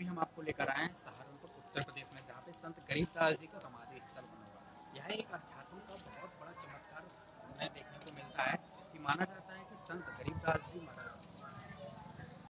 भी हम आपको लेकर आए हैं सहारनपुर, उत्तर प्रदेश में, जहाँ पे संत गरीबदास जी का समाधि स्थल बना हुआ है। यह एक अध्यात्म का बहुत बड़ा चमत्कार हमें देखने को मिलता है कि माना जाता है कि संत गरीबदास जी महाराज